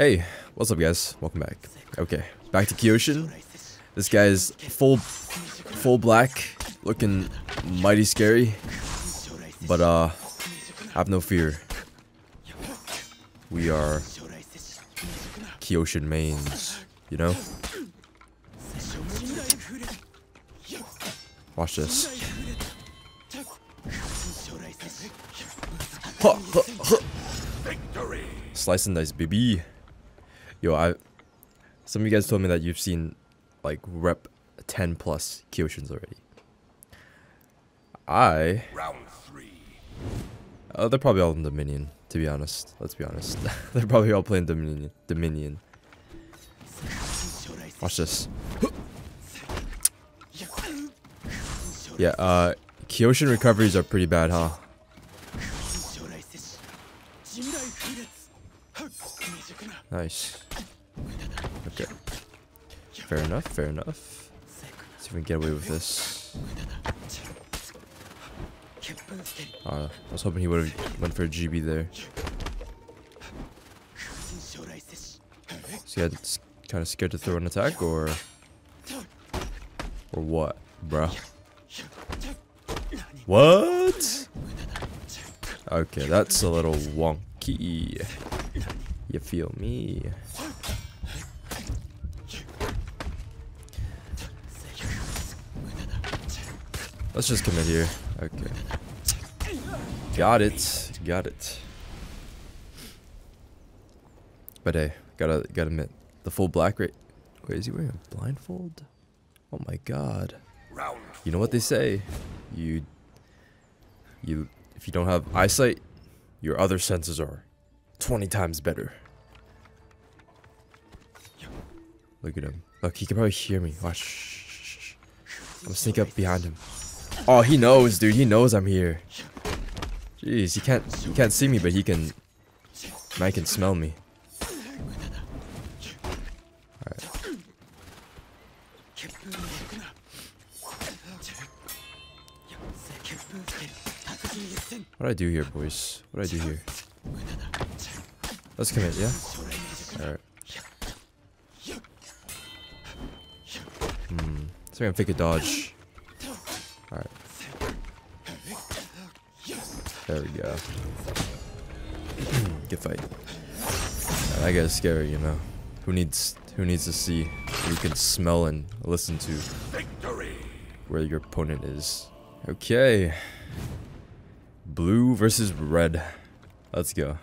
Hey, what's up guys? Welcome back. Okay, back to Kyoshin. This guy is full full black, looking mighty scary. But uh have no fear. We are Kyoshin mains, you know? Watch this. Ha, ha, ha. Slice and dice, baby. Yo, I. Some of you guys told me that you've seen, like, rep 10 plus Kyoshins already. I. Round three. Oh, they're probably all in Dominion, to be honest. Let's be honest. they're probably all playing Dominion. Dominion. Watch this. Yeah, uh, Kyoshin recoveries are pretty bad, huh? Nice. Fair enough, fair enough. Let's See if we can get away with this. Uh, I was hoping he would have went for a GB there. So yeah, it's kind of scared to throw an attack, or or what, bro? What? Okay, that's a little wonky. You feel me? Let's just commit here. Okay. Got it. Got it. But hey, gotta gotta admit, the full black rate. Wait, is he wearing a blindfold? Oh my god. You know what they say. You you if you don't have eyesight, your other senses are 20 times better. Look at him. Look, he can probably hear me. Watch. I'm gonna sneak up behind him. Oh, he knows, dude. He knows I'm here. Jeez, he can't he can't see me, but he can I can smell me. What do I do here, boys? What do I do here? Let's commit, yeah? Alright. Hmm. So I can fake a dodge. Alright. There we go. Good fight. That guy's scary, you know. Who needs who needs to see? Who can smell and listen to victory. where your opponent is. Okay. Blue versus red. Let's go.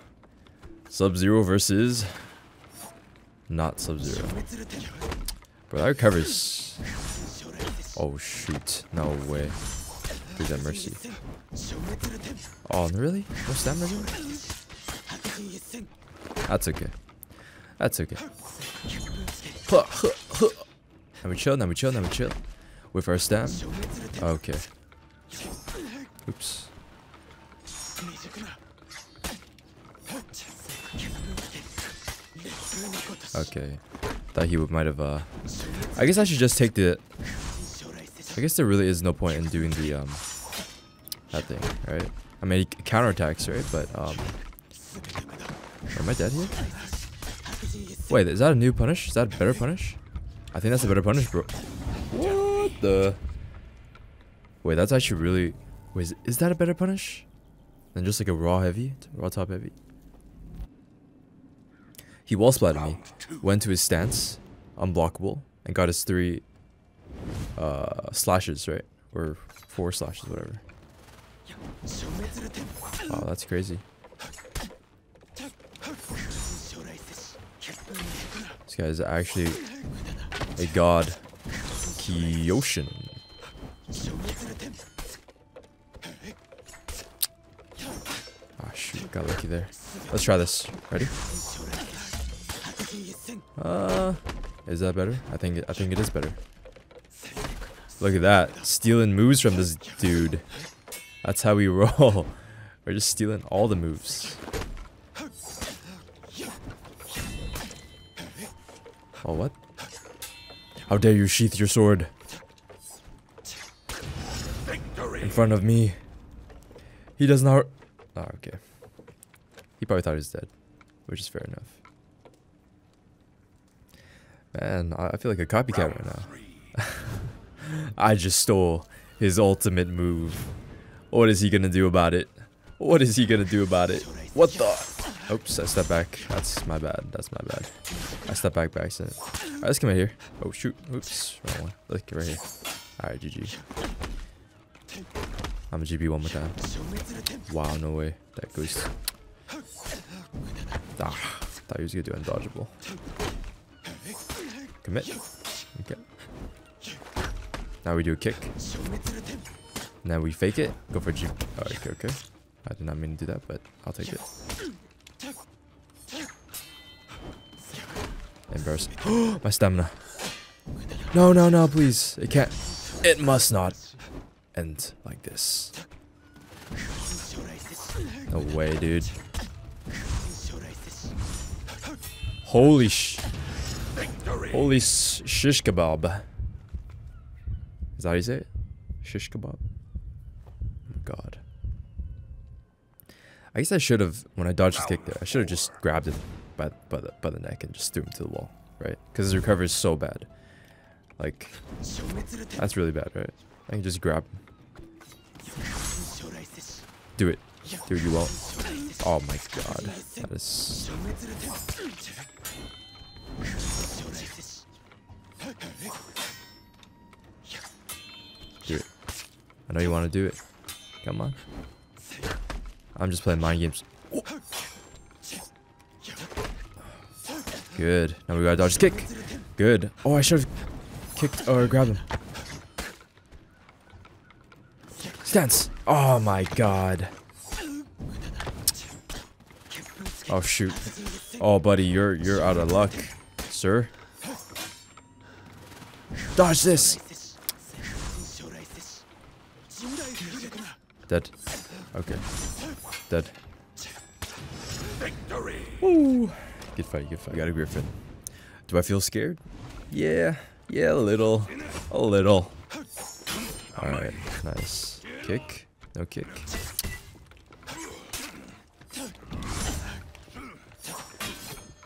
Sub-Zero versus not Sub-Zero. But that recovers. Oh shoot. No way. Please have mercy. Oh, really? No stamina? That's okay. That's okay. Huh, huh. Now we chill, now we chill, now we chill. With our stam. Okay. Oops. Okay. Thought he would might have uh I guess I should just take the I guess there really is no point in doing the um that thing, right? I mean counterattacks, right? But um Am I dead here? Wait, is that a new punish? Is that a better punish? I think that's a better punish, bro. What the? Wait, that's actually really. Wait, is, is that a better punish than just like a raw heavy, raw top heavy? He wall splatted me, went to his stance, unblockable, and got his three uh, slashes, right? Or four slashes, whatever. Wow, that's crazy. This guy is actually a god. Kyoshin. Ah, shoot. Got lucky there. Let's try this. Ready? Uh, is that better? I think I think it is better. Look at that. Stealing moves from this dude. That's how we roll. We're just stealing all the moves. Oh, what? How dare you sheath your sword in front of me? He does not. Oh, okay. He probably thought he was dead, which is fair enough. Man, I feel like a copycat right now. I just stole his ultimate move. What is he gonna do about it? What is he gonna do about it? What the? Oops, I stepped back. That's my bad. That's my bad. I stepped back by accident. Alright, let's come out here. Oh shoot. Oops. Wrong one. Let's right here. Alright, GG. I'm a GB one more time. Wow, no way. That goes. Ah, thought he was gonna do undodgeable. Commit. Okay. Now we do a kick. Now we fake it. Go for G. Oh, okay, okay. I did not mean to do that, but I'll take it. Embarrassing. My stamina. No, no, no, please. It can't. It must not end like this. No way, dude. Holy sh. Holy sh- shish kebab. Is that how you say it? Shish kebab? Oh my god. I guess I should have, when I dodged his kick there, I should have just grabbed him by, by, the, by the neck and just threw him to the wall, right? Because his recovery is so bad. Like, that's really bad, right? I can just grab him. Do it. Dude, you won't. Oh my god. That is... Do it. I know you want to do it. Come on. I'm just playing mind games. Good. Now we gotta dodge kick. Good. Oh, I should have kicked or grabbed him. Stance. Oh my god. Oh shoot. Oh buddy, you're you're out of luck, sir. Dodge this. Dead. Okay. Dead. Victory. Woo. Good fight, good fight. We got a Gryphon. Do I feel scared? Yeah. Yeah, a little. A little. Alright, nice. Kick? No kick.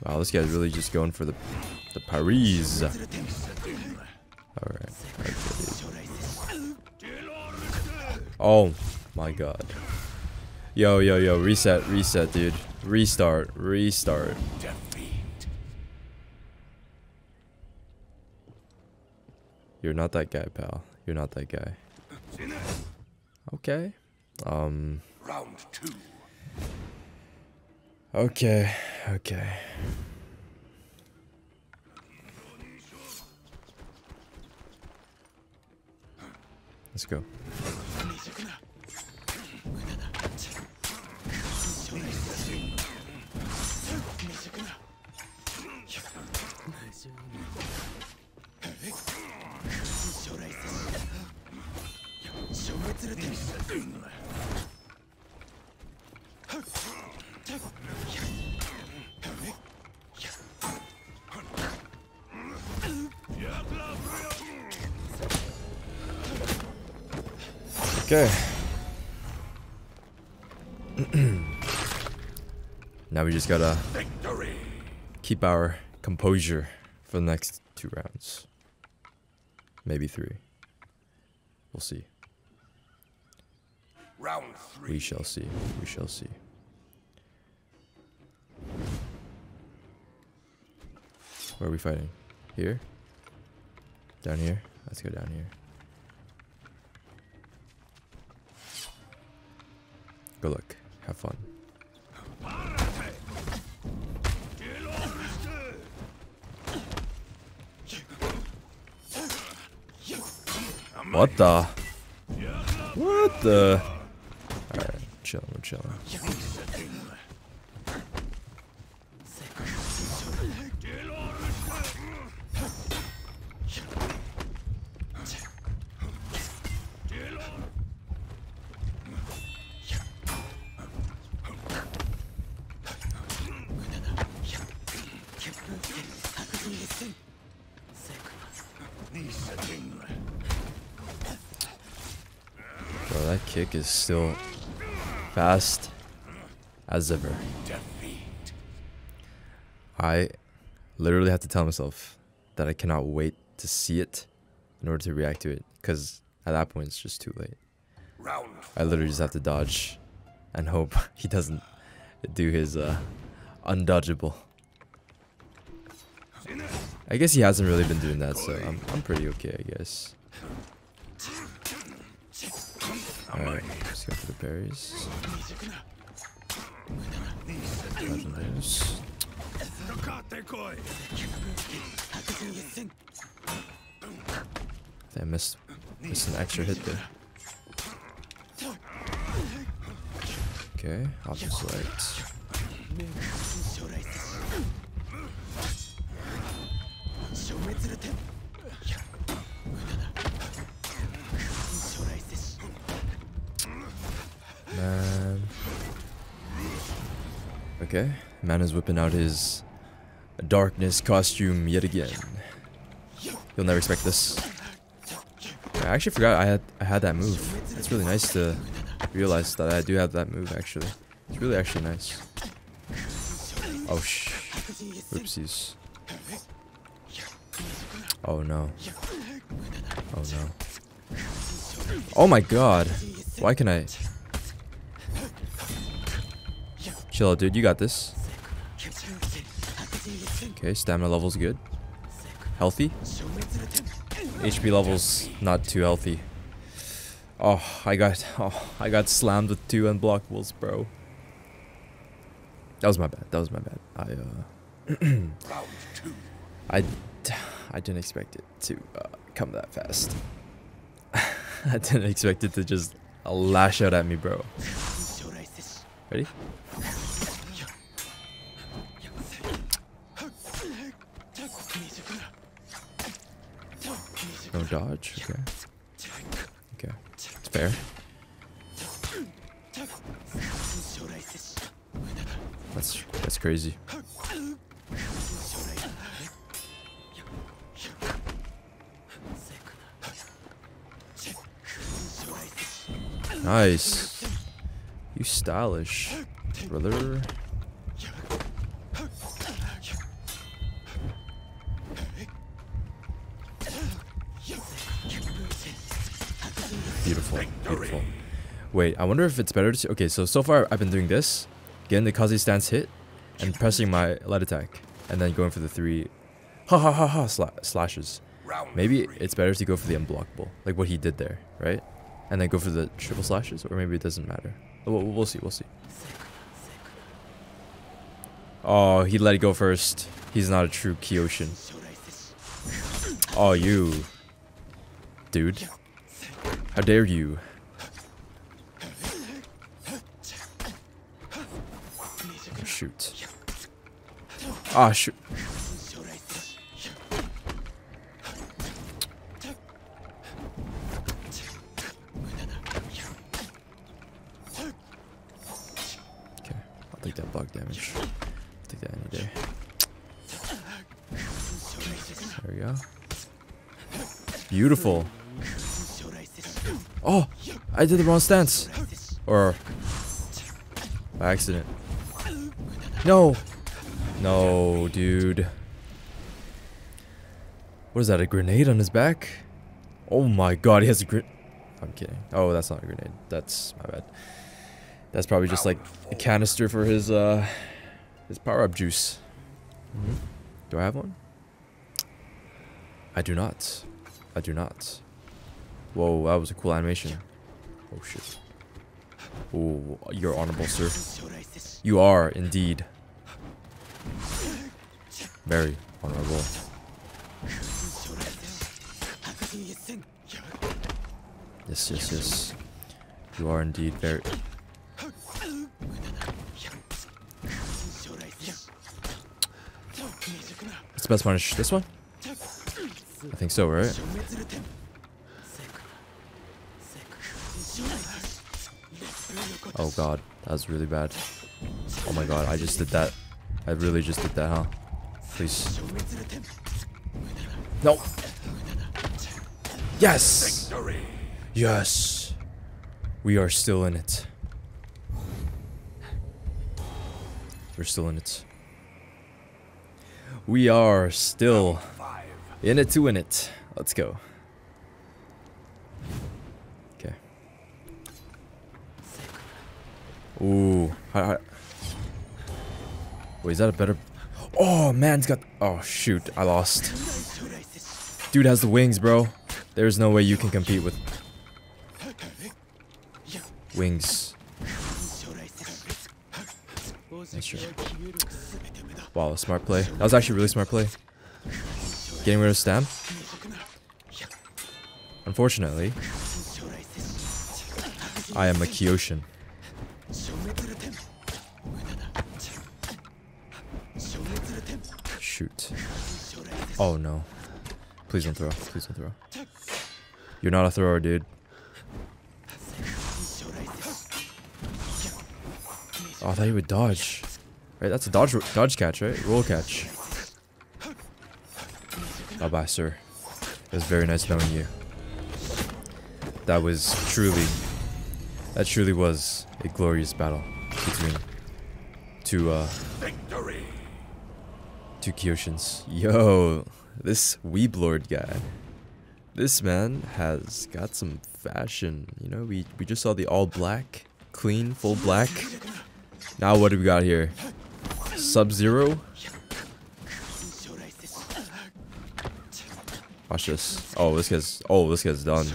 Wow, this guy's really just going for the the parries. Alright. Oh my god. Yo, yo, yo, reset, reset, dude. Restart, restart. Defeat. You're not that guy, pal. You're not that guy. Okay. Um, Round two. okay, okay. Let's go. Okay. now we just gotta Victory. keep our composure for the next two rounds. Maybe three. We'll see. Round three. We shall see. We shall see. Where are we fighting? Here? Down here? Let's go down here. Good luck. Have fun. What the? What the? Alright, chilling, we're chilling. Is still fast as ever. Defeat. I literally have to tell myself that I cannot wait to see it in order to react to it. Because at that point, it's just too late. Round I literally just have to dodge and hope he doesn't do his uh, undodgeable. I guess he hasn't really been doing that, so I'm, I'm pretty okay, I guess. Alright, let's go for the berries. I missed, missed an extra hit there. Okay, option select. Okay, man is whipping out his darkness costume yet again. You'll never expect this. I actually forgot I had I had that move. It's really nice to realize that I do have that move actually. It's really actually nice. Oh sh. Oopsies. Oh no. Oh no. Oh my god. Why can I? Chill out, dude. You got this. Okay, stamina level's good. Healthy. HP levels not too healthy. Oh, I got oh, I got slammed with two unblockables, bro. That was my bad. That was my bad. I uh. I I didn't expect it to uh, come that fast. I didn't expect it to just uh, lash out at me, bro. Ready? No dodge. Okay. Okay. It's fair. That's that's crazy. Nice. You stylish, brother. Beautiful, beautiful. Wait, I wonder if it's better to... Okay, so, so far I've been doing this. Getting the Kazi stance hit. And pressing my light attack. And then going for the three... Ha ha ha ha sla slashes. Maybe it's better to go for the unblockable. Like what he did there, right? And then go for the triple slashes. Or maybe it doesn't matter. We'll, we'll see, we'll see. Oh, he let it go first. He's not a true Kyoshin. Oh, you. Dude. How dare you? Oh, shoot. Ah, shoot. Okay, I'll take that block damage. I'll take that any day. There we go. Beautiful. I did the wrong stance. Or by accident. No. No, dude. What is that? A grenade on his back? Oh my god, he has a grenade. I'm kidding. Oh, that's not a grenade. That's my bad. That's probably just like a canister for his uh his power up juice. Mhm. Do I have one? I do not. I do not. Whoa, that was a cool animation. Oh shit. Oh, you're honorable, sir. You are indeed. Very honorable. Yes, yes, yes. You are indeed very. The best punish? This one? I think so, right? Oh god, that was really bad. Oh my god, I just did that. I really just did that, huh? Please. No! Yes! Yes! We are still in it. We're still in it. We are still In it to win it. Let's go. Ooh. Hi- hi- Wait, is that a better? Oh, man's got. Oh shoot, I lost. Dude has the wings, bro. There's no way you can compete with wings. That's true. Wow, smart play. That was actually really smart play. Getting rid of Stam. Unfortunately, I am a Kyoshin. Shoot. Oh no. Please don't throw. Please don't throw. You're not a thrower, dude. Oh, I thought you would dodge. Right, that's a dodge dodge catch, right? Roll catch. Bye bye, sir. It was very nice knowing you. That was truly, that truly was a glorious battle between two, uh, Victory. two Kyoshins. Yo, this Weeblord guy. This man has got some fashion. You know, we, we just saw the all black, clean, full black. Now what do we got here? Sub-Zero? Watch this. Oh, this guy's, oh, this guy's done.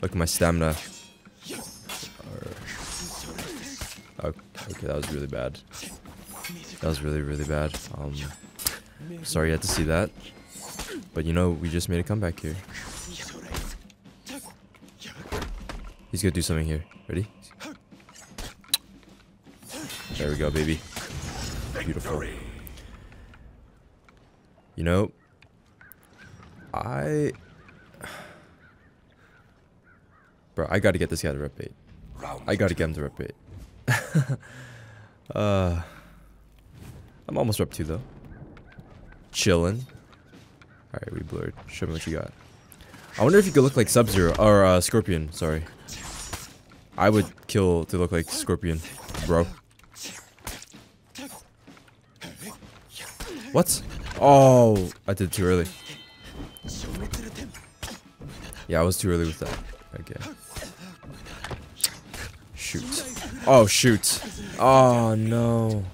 Look at my stamina. Oh, okay, that was really bad. That was really, really bad. Um, sorry you had to see that. But you know, we just made a comeback here. He's gonna do something here. Ready? There we go, baby. Beautiful. You know, I... Bro, I gotta get this guy to rep 8. I gotta get him to rep 8. uh, I'm almost rep 2 though. Chilling. Alright, we blurred. Show me what you got. I wonder if you could look like Sub-Zero, or uh, Scorpion, sorry. I would kill to look like Scorpion, bro. What? Oh, I did too early. Yeah, I was too early with that. Okay. Oh, shoot. Oh, no.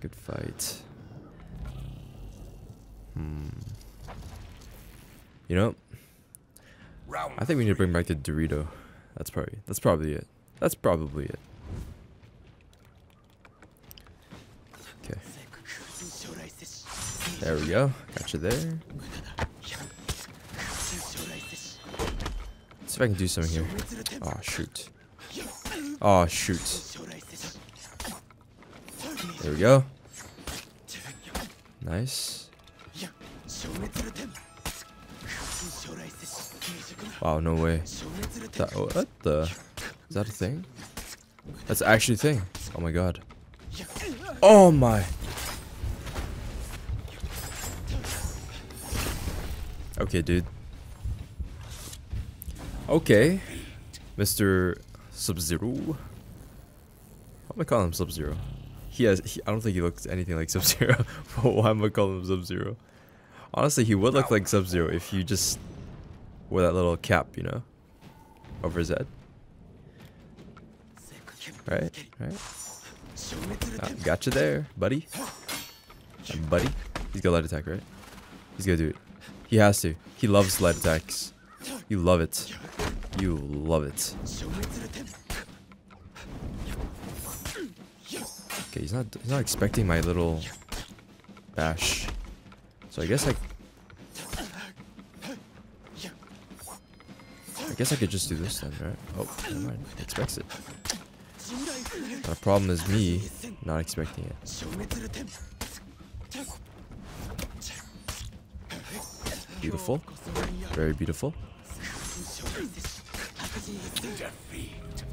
Good fight. Hmm. You know, I think we need to bring back the Dorito. That's probably that's probably it. That's probably it. Okay. There we go. Got you there. Let's see if I can do something here. Oh shoot. Oh shoot. There we go. Nice. Wow, no way. That, what the? Is that a thing? That's actually a thing. Oh my god. Oh my. Okay, dude. Okay. Mr. Sub-Zero. Why am I calling him Sub-Zero? He has, he, I don't think he looks anything like Sub-Zero. but why am I calling him Sub-Zero? Honestly, he would look like Sub-Zero if you just wore that little cap, you know? Over his head. Right? Right? Ah, got you there, buddy. Buddy. He's got light attack, right? He's gonna do it. He has to. He loves light attacks. You love it. You love it. Okay, he's not he's not expecting my little bash. So I guess I I guess I could just do this then, right? Oh, never mind. He expects it. The problem is me not expecting it. Beautiful. Very beautiful. Defeat.